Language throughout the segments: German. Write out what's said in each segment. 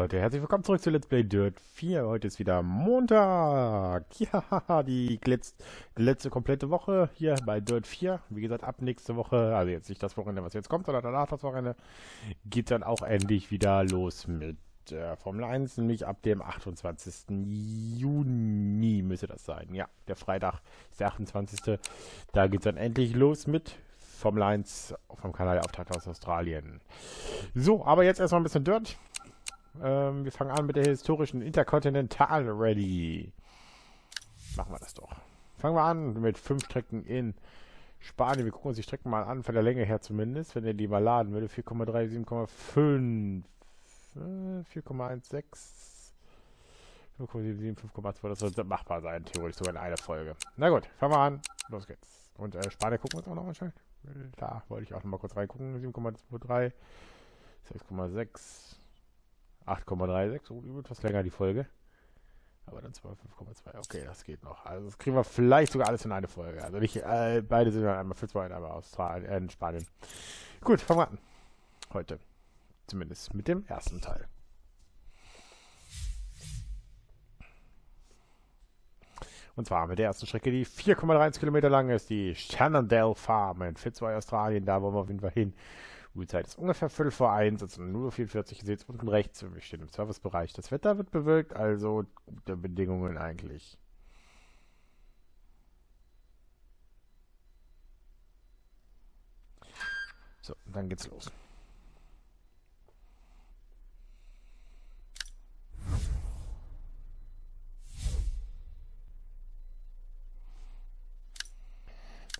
Leute, herzlich willkommen zurück zu Let's Play Dirt 4. Heute ist wieder Montag. Ja, die, letzte komplette Woche hier bei Dirt 4. Wie gesagt, ab nächste Woche, also jetzt nicht das Wochenende, was jetzt kommt, sondern danach das Wochenende, geht dann auch endlich wieder los mit der Formel 1, nämlich ab dem 28. Juni müsste das sein. Ja, der Freitag ist der 28. Da geht es dann endlich los mit Formel 1 vom Kanal Auftakt aus Australien. So, aber jetzt erstmal ein bisschen Dirt. Ähm, wir fangen an mit der historischen Intercontinental Rally. Machen wir das doch. Fangen wir an mit fünf Strecken in Spanien. Wir gucken uns die Strecken mal an, von der Länge her zumindest. Wenn ihr die mal laden würde, 4,3, 7,5, 4,16, 5,77, 5,2. Das sollte machbar sein, theoretisch sogar in einer Folge. Na gut, fangen wir an. Los geht's. Und äh, Spanien gucken wir uns auch noch anscheinend. Da wollte ich auch noch mal kurz reingucken. 7,23, 6,6. 8,36, so wird etwas länger die Folge. Aber dann 5,2. Okay, das geht noch. Also das kriegen wir vielleicht sogar alles in eine Folge. Also nicht äh, beide sind dann einmal zwei, einmal Australien, äh, in Spanien. Gut, fangen wir an. Heute. Zumindest mit dem ersten Teil. Und zwar mit der ersten Strecke, die 4,1 Kilometer lang ist, die Shenandoah Farm in Fitzroy, Australien. Da wollen wir auf jeden Fall hin. Uhrzeit ist ungefähr Viertel vor eins, also nur 44, ihr seht es unten rechts, wir stehen im Servicebereich. Das Wetter wird bewölkt, also gute Bedingungen eigentlich. So, dann geht's los.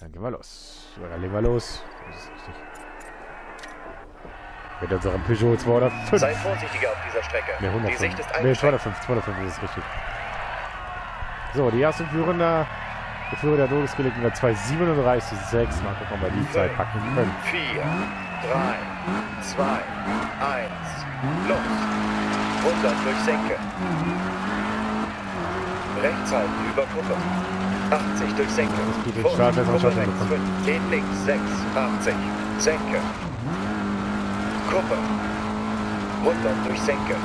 Dann gehen wir los. Dann legen wir los. Das ist richtig. Mit unserem Peugeot 205. Sei vorsichtiger auf dieser Strecke. Ne, 105. Die Sicht ist Ne, 205, 205 ist es richtig. So, die ersten Führender. Der Führer der losgelegt mit der 237, 6. Mal gucken, ob wir die Zeit packen können. 4, 3, 2, 1, los. 100 durch Senke. Rechts halten über Kuppe. 80 durch Senke. Das geht stark, besser Kuppe rechts bekommen. 5. In links 6, 80. Senke. Kuppe. 100 durch Senke.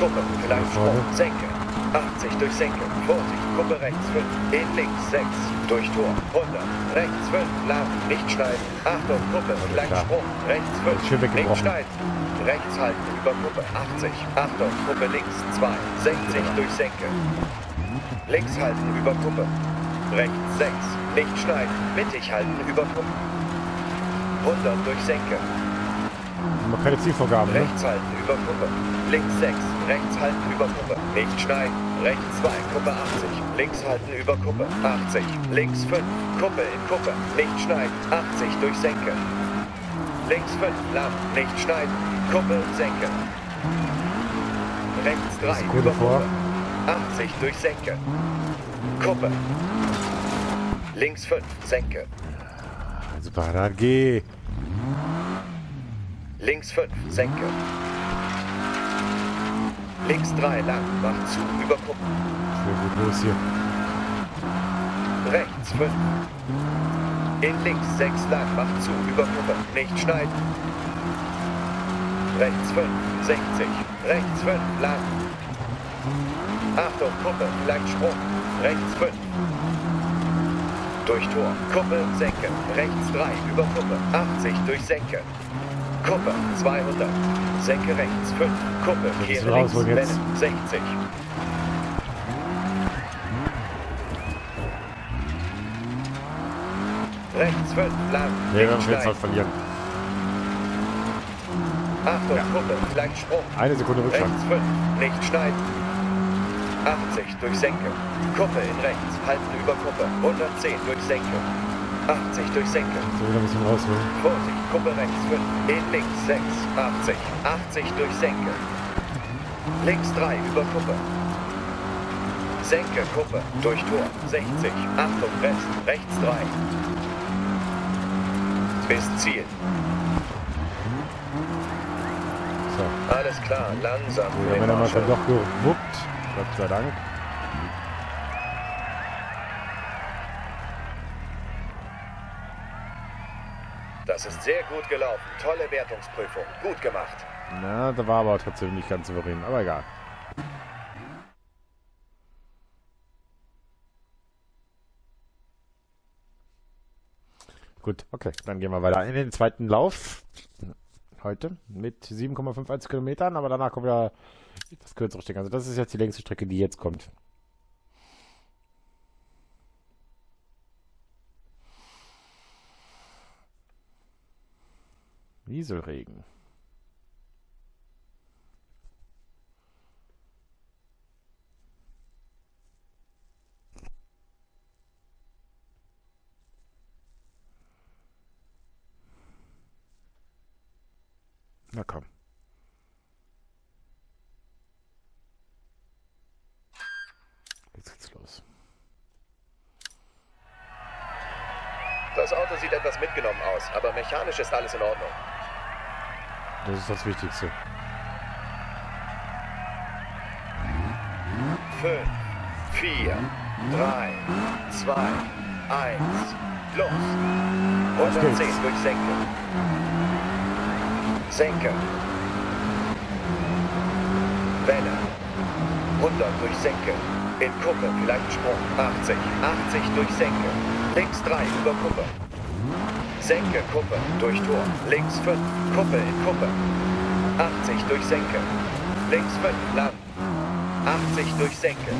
Kuppe, kleinen Sprung, Senke. 80 durch Senke. Vorsicht, Kuppe rechts 5. In links 6. Durch Tor. 100. Rechts 5. Lang. Nicht schneiden. Achtung, kleinen klar. Sprung. Rechts 5. Schön Nicht schneiden. Rechts halten über Kuppe. 80. Achtung, Kuppe links 2. 60 durch Senke. Links halten über Kuppe. Rechts 6. Nicht schneiden. Mittig halten über Kuppe. 100 durch Senke. Noch keine Zielvorgaben, ne? Rechts halten über Kuppe. Links 6. Rechts halten über Kuppe. Nicht schneiden. Rechts 2. Kuppe 80. Links halten über Kuppe. 80. Links 5. Kuppe in Kuppe. Nicht schneiden. 80 durch Senke. Links 5. Lang. Nicht schneiden. Kuppe Senke. Rechts 3. Sekunde Über vor. Kuppe. 80 durch Senke. Kuppe. Links 5. Senke. Super, dann geh. Links 5, Senke. Links 3, lang, macht zu, über Kuppe. Schön gut los hier. Rechts 5. In links 6, lang, macht zu, über Kuppe. Nicht schneiden. Rechts 5, 60. Rechts 5, lang. Achtung, Kuppe, lang Sprung. Rechts 5. Durch Tor. Kuppe, Senke. Rechts 3, über Kuppe. 80 durch Senke. Kuppe, 200. Senke rechts, 5. Kuppe, kehre wir links, wenden, 60. Rechts, 5, lang, Nee, wir werden jetzt was verlieren. Achtung, Kuppe, kleinen Sprung. Eine Sekunde Rückstand. Rechts 5, nicht schneiden. 80 durch Senke. Kuppe in rechts, halten über Kuppe. 110 durch Senke. 80 durch Senke. So, wieder müssen wir rausholen. Vorsicht, Kuppe rechts 5. In links 6, 80. 80 durch Senke. Links 3 über Kuppe. Senke, Kuppe, durch Tor, 60. Achtung, Rest, rechts 3. Bis Ziel. So. Alles klar, langsam. So, ja, wenn er mal dann doch gewuppt. Gott sei Dank. Das ist sehr gut gelaufen. Tolle Wertungsprüfung. Gut gemacht. Na, da war aber trotzdem nicht ganz souverän, aber egal. Gut, okay, dann gehen wir weiter in den zweiten Lauf heute mit 7,51 Kilometern, aber danach kommt ja das kürzere Stück. Also das ist jetzt die längste Strecke, die jetzt kommt. Nieselregen. Na komm. Jetzt geht's los. Das Auto sieht etwas mitgenommen aus, aber mechanisch ist alles in Ordnung. Das ist das Wichtigste. 5, 4, 3, 2, 1, los! 110 geht's. durch Senke. Senke. Welle. 100 durch Senke. In Kuppe, vielleicht Sprung. 80. 80 durch Senke. Links 3 über Kuppe. Senke, Kuppe, durch Tor. Links 5. Kuppe in Kuppe. 80 durch Senke. Links 5, lang. 80 durch Senke.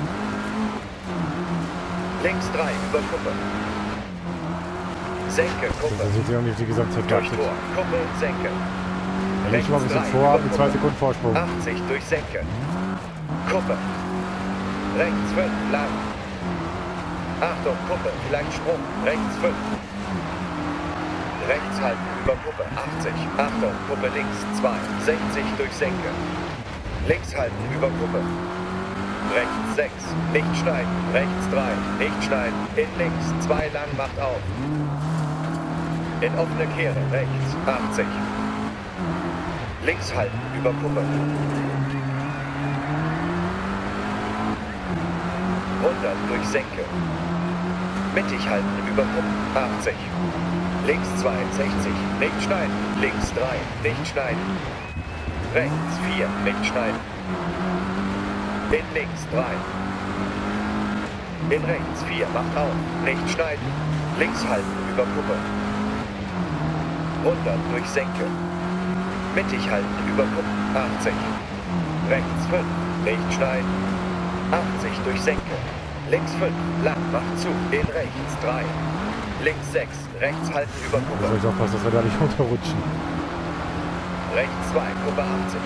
Links 3 über Kuppe. Senke, Kuppe. sieht ja auch nicht die Gesamtzeit Durch. Tor. Kuppe, Senke. Wenn ich mal ein bisschen Rechts vor, drei, habe zwei Sekunden Vorsprung. 80 durch Senke. Kuppe. Rechts 5, lang. Achtung, Kuppe, vielleicht Sprung. Rechts 5. Rechts halten, über Kuppe, 80. Achtung, Kuppe links 2. 60 durch Senke. Links halten, über Kuppe. Rechts 6. Nicht schneiden. Rechts 3. Nicht schneiden. In links 2 lang, macht auf. In offene Kehre, rechts 80. Links halten, über Kuppe. 100 durch Senke. Mittig halten, über Kuppe. 80. Links 2, 60. Nicht schneiden. Links 3. Nicht schneiden. Rechts 4. Nicht schneiden. In links 3. In rechts 4. Macht auf. Nicht schneiden. Links halten, über Kuppe. 100 durch Senke. Mittig halten, über Kuppe. 80. Rechts 5. Nicht schneiden. 80 durch Senke. Links 5. Lang. Macht zu. In rechts 3. Links 6. Rechts halten, über Da Kuppe. soll ich aufpassen, dass wir da nicht runterrutschen. Rechts 2, Kuppe 80.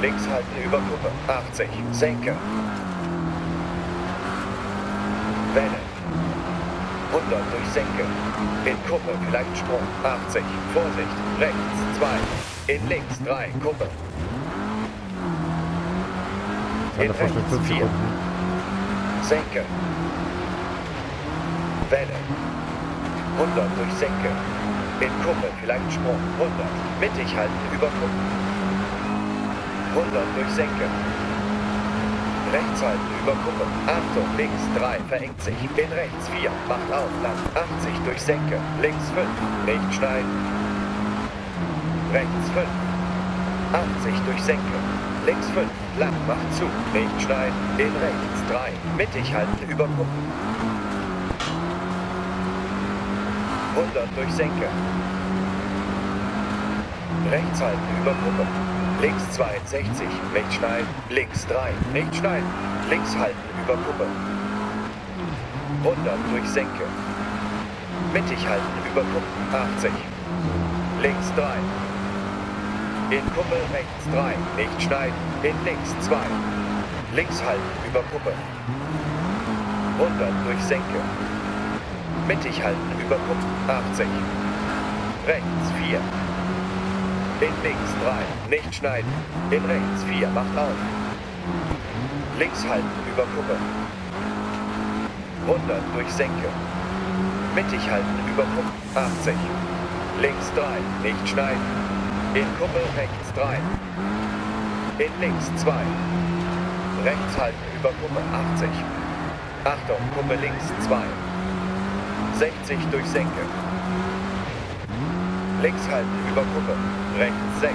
Links halten über Kuppe. 80. Senke. Welle. 100 durch Senke. In Kuppe, vielleicht Sprung. 80. Vorsicht. Rechts 2. In links 3. Kuppe. In rechts 5 4. Sekunden. Senke. Welle. 100 durch Senke. In Kuppe, vielleicht Sprung. 100. Mittig halten, über Kuppe. 100 durch Senke. Rechts halten, über Kuppe. Achtung, links 3, verengt sich. In rechts 4, macht auf, lang. 80 durch Senke. Links 5, nicht schneiden. Rechts 5. 80 durch Senke. Links 5, lang, macht zu. Nicht schneiden. In rechts 3. Mittig halten, über Kuppe. 100 durch Senke. Rechts halten, über Kuppe. Links 2, 60. Nicht schneiden. Links 3. Nicht schneiden. Links halten, über Kuppe. 100 durch Senke. Mittig halten, über Kuppe. 80. Links 3. In Kuppe rechts 3. Nicht schneiden. In links 2. Links halten, über Kuppe. 100 durch Senke. Mittig halten, über Kuppe. 80. Rechts 4. In links 3. Nicht schneiden. In rechts 4. Macht auf. Links halten, über Kuppe. 100 durch Senke. Mittig halten, über Kuppe. 80. Links 3. Nicht schneiden. In Kuppe rechts 3. In links 2. Rechts halten, über Kuppe. 80. Achtung, Kuppe links 2. 60 durch Senke. Links halten über Kuppe. Rechts 6.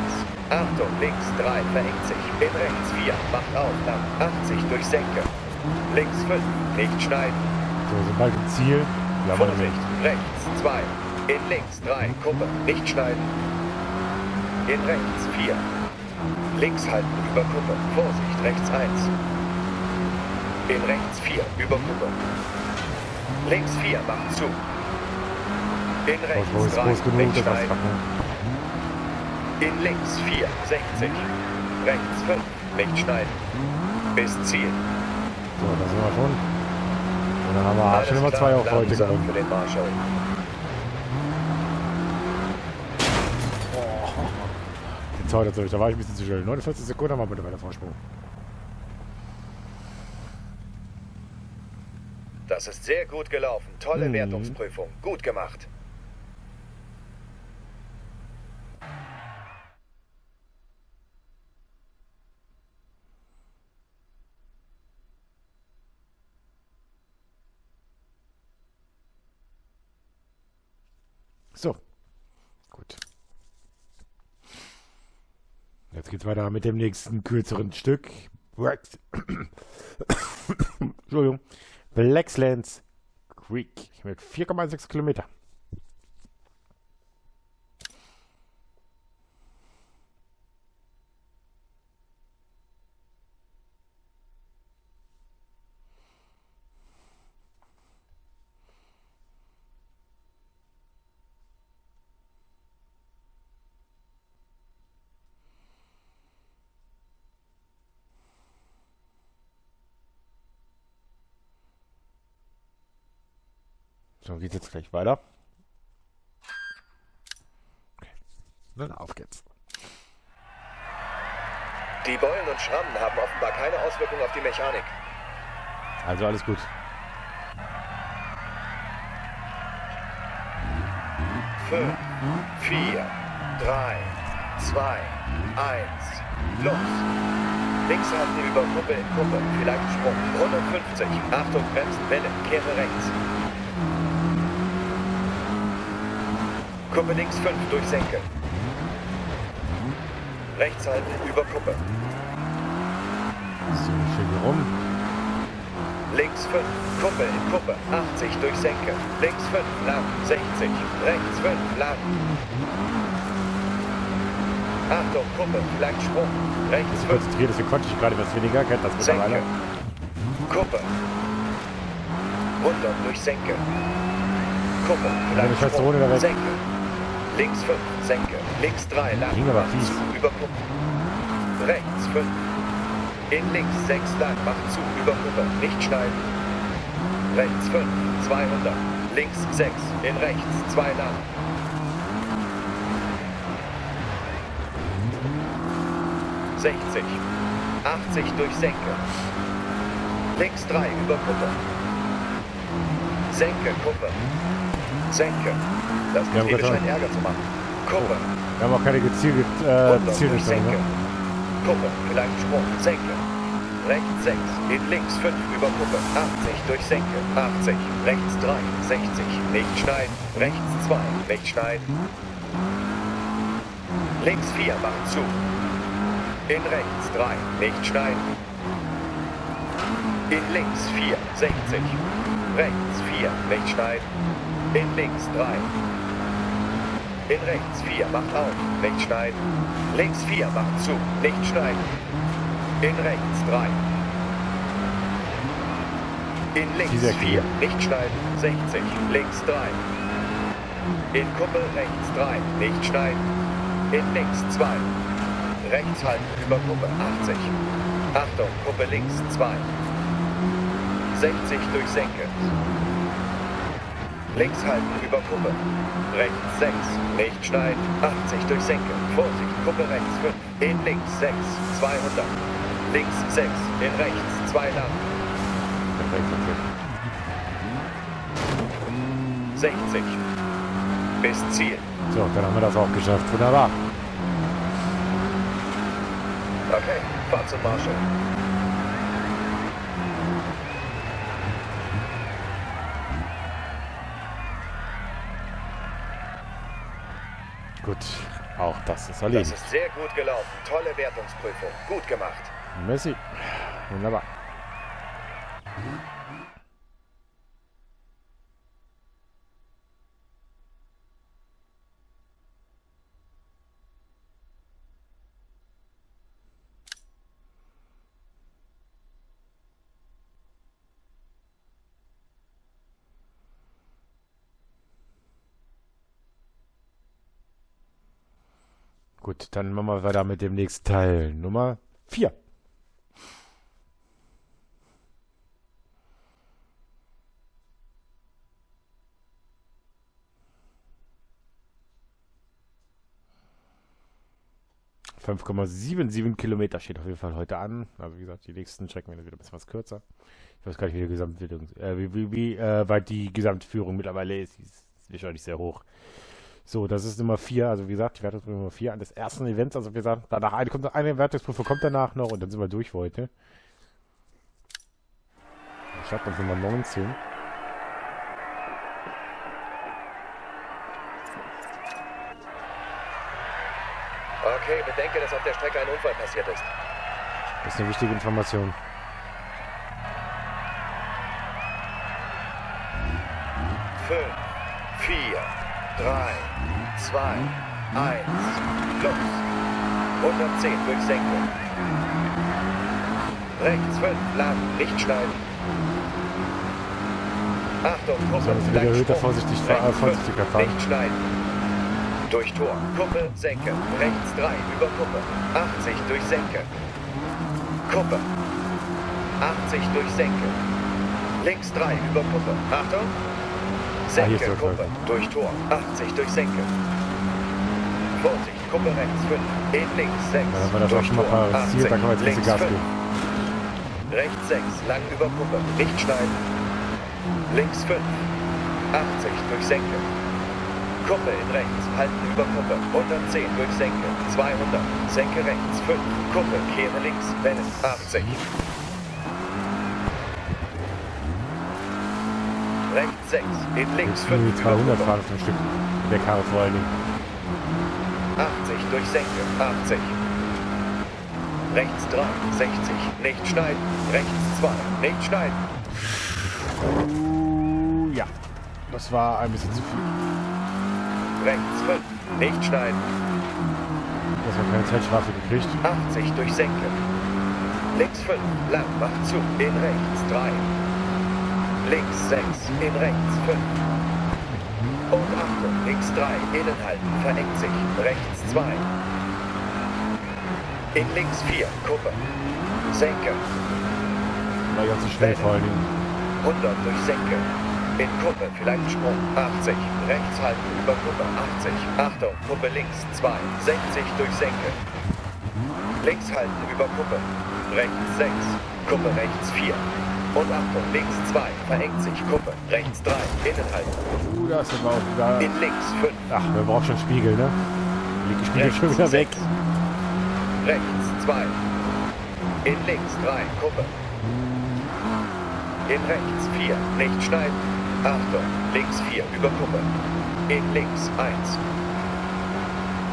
Achtung, links 3 verengt sich. In rechts 4. Macht auf nach 80 durch Senke. Links 5. Nicht schneiden. So, sobald im Ziel. Vorsicht. Rechts 2. In links 3. Kuppe. Nicht schneiden. In rechts 4. Links halten über Kuppe. Vorsicht. Rechts 1. In rechts 4. Über Kuppe. Links 4. Macht zu. In Wo rechts ist 3. groß genug, Nicht das schneiden. packen. In links 4, 60. Rechts 5, nicht schneiden. Bis Ziel. So, da sind wir schon. Und dann haben wir Alles schon klar, zwei auch heute gewonnen. für den Marshall. Die Zeit natürlich, da war ich ein bisschen zu schnell. 49 Sekunden haben wir bitte weiter Vorsprung. Das ist sehr gut gelaufen. Tolle Mhm. Wertungsprüfung. Gut gemacht. So. Gut. Jetzt geht's weiter mit dem nächsten kürzeren Stück. Entschuldigung. Blackslands Creek mit 4,6 Kilometer. So geht's jetzt gleich weiter. Okay. Dann auf geht's. Die Beulen und Schrammen haben offenbar keine Auswirkung auf die Mechanik. Also alles gut. Fünf, vier, drei, zwei, eins, los. Links halten über Kuppe in Kuppe, vielleicht Sprung. 150. Achtung, bremsen, Welle, kehre rechts. Kuppe links 5 durch Senke. Rechts halten über Kuppe. So, schön rum. Links 5, Kuppe in Kuppe, 80 durch Senke. Links 5, lang, 60. Rechts 5, lang. Achtung, Kuppe, vielleicht Sprung. Rechts 5, Konzentriert, deswegen konnte ich gerade was weniger. Kennt das mittlerweile. Kuppe. Runter durch Senke. Kuppe, Wenn vielleicht ich fest Sprung. runter, da weg. Senke. Links 5, Senke. Links 3, lang. Zu, über Kuppe. Rechts 5. In links 6 lang, macht zu, über Kuppe. Nicht schneiden. Rechts 5, 200. Links 6, in rechts 2 lang. Sechzig. 80 durch Senke. Links 3 über Kuppe. Senke, Kuppe. Senke. Das Ja, Getriebe scheint Ärger zu machen. Kuppe. Wir haben auch keine gezielte äh, Zielrichtung. Senke. Ne? Kuppe, vielleicht Sprung, Senke. Rechts 6, in links 5 über Kuppe, 80 durch Senke, 80, rechts 3, 60, nicht schneiden, rechts 2, nicht schneiden. Links 4, macht zu. In rechts 3, nicht schneiden. In links 4, 60. Rechts 4, nicht schneiden. In links 3, in rechts 4, macht auf, nicht schneiden. Links 4, macht zu, nicht schneiden. In rechts 3. In links Dieser 4, nicht schneiden, 60. Links 3. In Kuppe rechts 3, nicht schneiden. In links 2. Rechts halten über Kuppe 80. Achtung, Kuppe links 2. 60 durch Senke. Links halten über Kuppe. Rechts 6. Nicht schneiden. 80 durch Senke. Vorsicht. Kuppe rechts 5. In links 6. 200. Links 6. In rechts 2 lang. Perfekt, okay. 60. Bis Ziel. So, dann haben wir das auch geschafft. Wunderbar. Okay. Fahrt zum Marshall. Gut, auch das ist Das erledigt. ist sehr gut gelaufen. Tolle Wertungsprüfung. Gut gemacht. Messi. Wunderbar. Gut, dann machen wir weiter mit dem nächsten Teil. Nummer 4. ...5,77 Kilometer steht auf jeden Fall heute an. Also wie gesagt, die nächsten Strecken werden wieder ein bisschen was kürzer. Ich weiß gar nicht, wie, die Gesamtwertung, äh, wie, wie, wie äh, weit die Gesamtführung mittlerweile ist. Die ist wahrscheinlich sehr hoch. So, das ist Nummer 4, also wie gesagt, die Wertungsprüfung Nummer 4 an des ersten Events, also wie gesagt, danach eine, kommt noch eine Wertungsprüfung kommt danach noch und dann sind wir durch für heute. Ich schreibe uns Nummer 19. Okay, bedenke, dass auf der Strecke ein Unfall passiert ist. Das ist eine wichtige Information. Fünf, vier, drei, zwei, eins, los. 110 durch Senkung. Rechts 5, lang, nicht schneiden. Achtung, Kuppe, Also erhöhter Langsprung. Vorsichtig, Rechts vorsichtiger fahren. Nicht schneiden. Durch Tor, Kuppe, Senke. Rechts 3, über Kuppe. 80 durch Senke. Kuppe. 80 durch Senke. Links 3 über Kuppe. Achtung. Ah, Senke, der Kuppe. Durch Tor. 80 durch Senke. Vorsicht, Kuppe rechts 5. In links 6. Ja, dann war das auch schon mal passiert, da kann man jetzt erste Gas geben. Rechts 6, lang über Kuppe. Nicht schneiden. Links 5. 80 durch Senke. Kuppe in rechts, halten über Kuppe. 110 durch Senke. 200. Senke rechts 5. Kuppe, kehre links, wenden. 80. Rechts 6, in links Jetzt 5. nur die 200 fahren dem Stück. Der Karre vor allen Dingen. 80 durch Senke, 80. Rechts 3, 60, nicht schneiden. Rechts 2, nicht schneiden. Uh, ja. Das war ein bisschen zu viel. Rechts 5, nicht schneiden. Das haben keine Zeitstrafe gekriegt. 80 durch Senke. Links 5, lang, macht zu, in rechts 3. Links 6, in rechts 5. Links 3, innen halten, verengt sich. Rechts 2. In links 4, Kuppe. Senke. War ganz so schnell vor allen Dingen. 100 durch Senke. In Kuppe, vielleicht Sprung. 80. Rechts halten über Kuppe. 80. Achtung, Kuppe links 2. 60 durch Senke. Links halten über Kuppe. Rechts 6. Kuppe rechts 4. Und Achtung, links 2. Verengt sich. Kuppe. Rechts 3. Innen halten. Uh, da ist aber auch da. In links 5. Ach, man braucht schon Spiegel, ne? Liegt die Spiegel schon wieder weg. sechs. Rechts 2. In links 3. Kuppe. In rechts 4. Nicht schneiden. Achtung. Links 4. Über Kuppe. In links 1.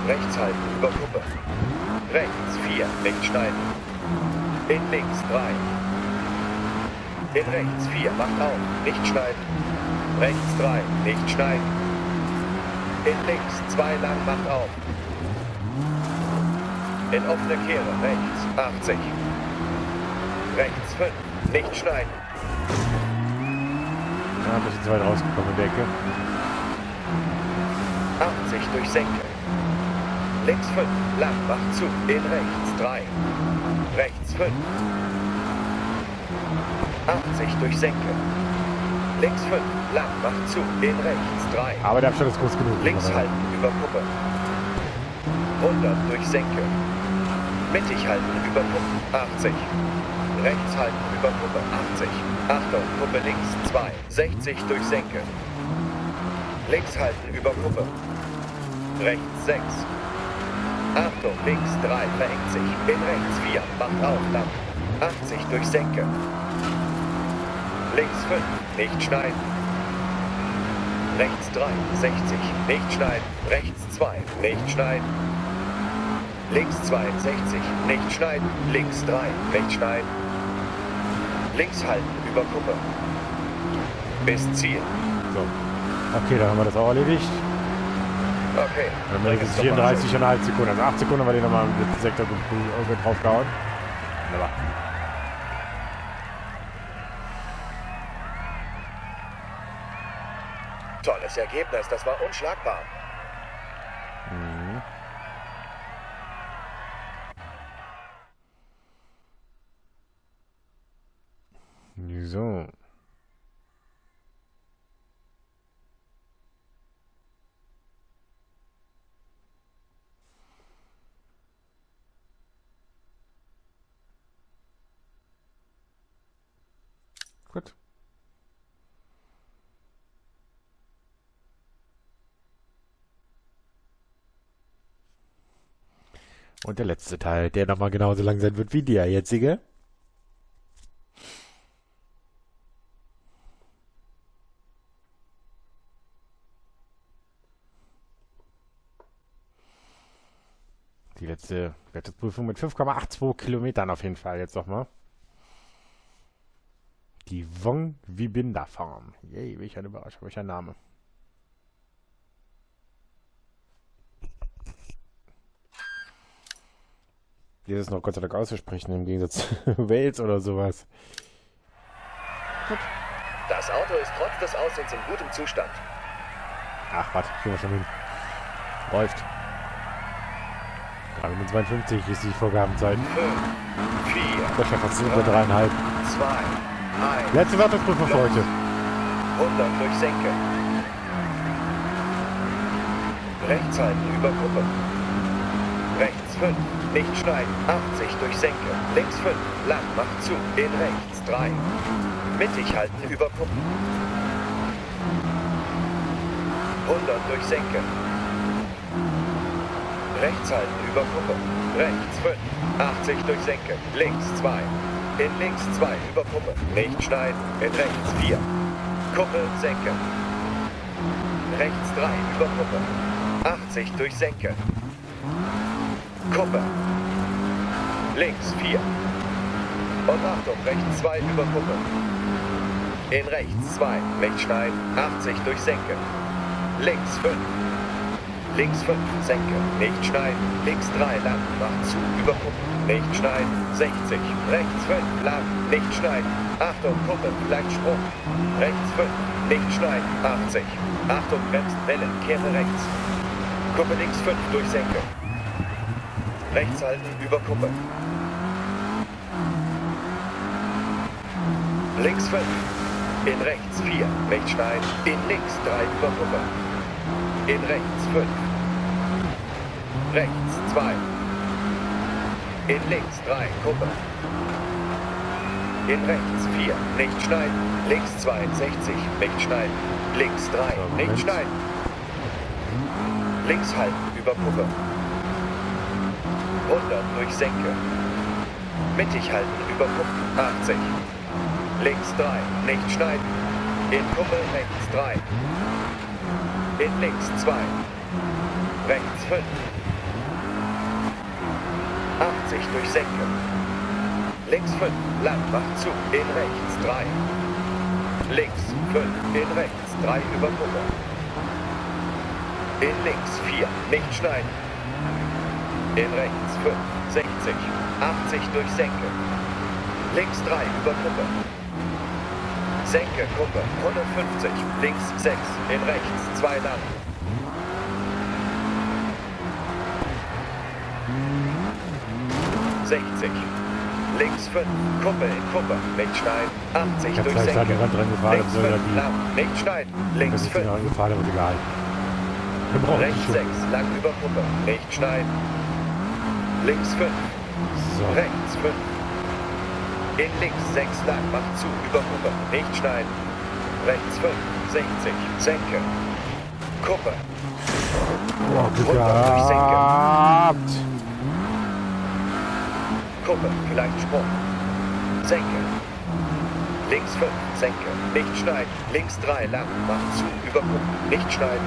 Rechts halten. Über Kuppe. Rechts 4. Nicht schneiden. In links 3. In rechts 4. Macht auf. Nicht schneiden. Rechts 3. Nicht schneiden. In links 2 lang. Macht auf. In offene Kehre, rechts, 80. Rechts 5, nicht schneiden. Ja, ein bisschen zu weit rausgekommen in der Ecke. 80 durch Senke. Links 5, lang, macht zu, in rechts 3. Rechts 5. 80 durch Senke. Links 5, lang, macht zu, in rechts 3. Aber der Abstand ist groß genug. Links halten über Kuppe. 100 durch Senke. Mittig halten über Kuppe. 80. Rechts halten über Kuppe. 80. Achtung, Kuppe links 2. 60 durch Senke. Links halten über Kuppe. Rechts 6. Achtung, links 3 verengt sich. In rechts 4. Macht auf, lang. 80 durch Senke. Links 5. Nicht schneiden. rechts 3, 60, nicht schneiden, rechts 2, nicht schneiden, links 2, 60, nicht schneiden, links 3, nicht schneiden, links halten, über Kuppe, bis Ziel. So. Okay, dann haben wir das auch erledigt. Okay. Dann haben wir jetzt 34,5 Sekunden. Also 8 Sekunden wir den nochmal im letzten Sektor ge- drauf gehauen. Wunderbar. Tolles Ergebnis, das war unschlagbar. So. Gut. Und der letzte Teil, der nochmal genauso lang sein wird wie der jetzige. Die letzte Wertungsprüfung mit 5,82 Kilometern auf jeden Fall jetzt nochmal. Die Wong Vibinda Farm. Yay, welch Überraschung, welcher Name. Ist noch Gott sei Dank auszusprechen, im Gegensatz zu Wales oder sowas. Das Auto ist trotz des Aussehens in gutem Zustand. Ach, warte, kriegen wir schon hin. Läuft. 3 Minuten 52 ist die Vorgabenzeit. 5, 4, Der Chef hat es über dreieinhalb. 2, 1. Letzte Wertungsprüfung für heute. 100 durch Senke. Rechts halten über Kuppe. Rechts 5, nicht schneiden. 80 durch Senke. Links 5, lang, macht zu. In rechts 3. Mittig halten über Kuppe. 100 durch Senke. Rechts halten über Kuppe. Rechts 5, 80 durch Senke. Links 2. In links 2 über Kuppe. Nicht schneiden. In rechts 4. Kuppe, Senke. Rechts 3 über Kuppe. 80 durch Senke. Kuppe. Links 4. Und Achtung, rechts 2 über Kuppe. In rechts 2, nicht schneiden, 80 durch Senke. Links 5. Links 5, Senke, nicht schneiden. Links 3, lang, macht zu, über Kuppe. Nicht schneiden, 60. Rechts 5, lang, nicht schneiden. Achtung, Kuppe, vielleicht Sprung. Rechts 5, nicht schneiden, 80. Achtung, bremst, Welle, kehre rechts. Kuppe links 5, durch Senke. Rechts halten, über Kuppe. Links 5. In rechts 4. Nicht schneiden. In links 3 über Kuppe. In rechts 5. Rechts 2. In links 3. Kuppe. In rechts 4. Nicht schneiden. Links 2. 60. Nicht schneiden. Links 3. Nicht schneiden. Links halten über Kuppe. 100 durch Senke. Mittig halten über Kuppe. 80. Links 3, nicht schneiden. In Kuppe rechts 3. In links 2. Rechts 5. 80 durch Senke. Links 5, lang, macht zu. In rechts 3. Links 5, in rechts 3 über Kuppe. In links 4, nicht schneiden. In rechts 5, 60. 80 durch Senke. Links 3 über Kuppe. Senke, Kuppe, 150, links 6, in rechts 2 lang. Sechzig. Links 5, Kuppe in Kuppe, nicht schneiden. 80 Ich hab durch Senke. Links dann soll er 5, die- lang, nicht schneiden. Links ist 5, ja gefahren, aber egal. Rechts schon. 6, lang über Kuppe, nicht schneiden. Links 5, So. rechts 5. In links 6 lang, macht zu, über Kuppe, nicht schneiden. Rechts 5, 60, senke. Kuppe, Boah, Glück Runter durch Senke. Kuppe, vielleicht Sprung. Senke. Links 5, senke. Nicht schneiden. Links 3, lang. Mach zu, über Kuppe. Nicht schneiden.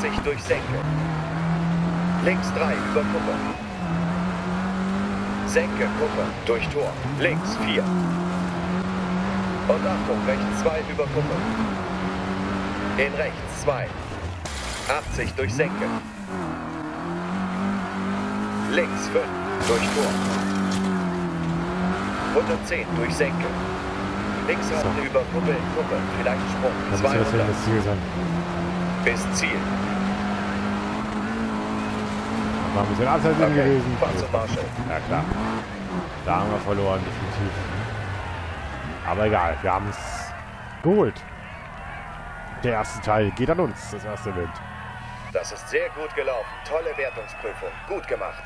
80 durch Senke. Links 3, über Kuppe. Senke, Kuppe. Durch Tor. Links 4. Und Achtung, rechts 2 über Kuppe. In rechts 2. 80 durch Senke. Links 5 durch Tor. 110 durch Senke. Links So. über Kuppe, Kuppe. Vielleicht Sprung. Das muss jetzt 200 das Ziel sein. bis Ziel. War ein bisschen Abseits Okay, gewesen. Ja klar. Da haben wir verloren, definitiv. Aber egal, wir haben es geholt. Der erste Teil geht an uns, das erste Event. Das ist sehr gut gelaufen. Tolle Wertungsprüfung. Gut gemacht.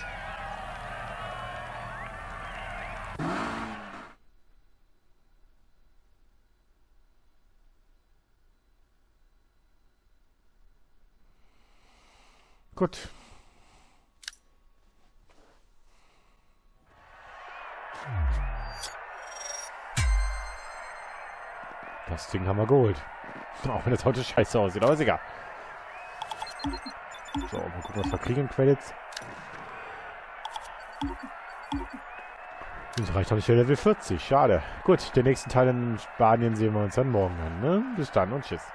Gut. Das Ding haben wir geholt. Auch wenn das heute scheiße aussieht, aber ist egal. So, mal gucken, was wir kriegen Credits. Das reicht doch nicht für Level 40. Schade. Gut, den nächsten Teil in Spanien sehen wir uns dann morgen an. Ne? Bis dann und tschüss.